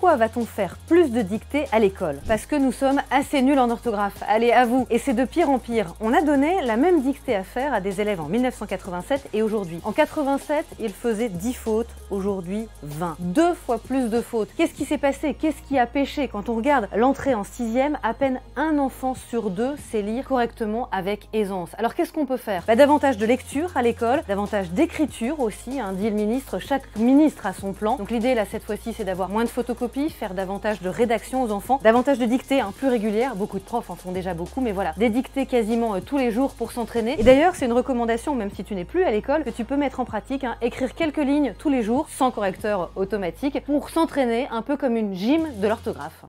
Pourquoi va-t-on faire plus de dictées à l'école? Parce que nous sommes assez nuls en orthographe. Allez, à vous. Et c'est de pire en pire. On a donné la même dictée à faire à des élèves en 1987 et aujourd'hui. En 87, ils faisaient 10 fautes, aujourd'hui 20. Deux fois plus de fautes. Qu'est-ce qui s'est passé? Qu'est-ce qui a pêché? Quand on regarde l'entrée en sixième, à peine un enfant sur deux sait lire correctement avec aisance. Alors qu'est-ce qu'on peut faire? Bah, Davantage de lecture à l'école, davantage d'écriture aussi, hein, dit le ministre. Chaque ministre a son plan. Donc l'idée là cette fois-ci c'est d'avoir moins de photocopies, faire davantage de rédaction aux enfants, davantage de dictées hein, plus régulières. Beaucoup de profs en font déjà beaucoup, mais voilà, des dictées quasiment euh, tous les jours pour s'entraîner. Et d'ailleurs c'est une recommandation, même si tu n'es plus à l'école, que tu peux mettre en pratique, hein, écrire quelques lignes tous les jours sans correcteur automatique pour s'entraîner un peu comme une gym de l'orthographe.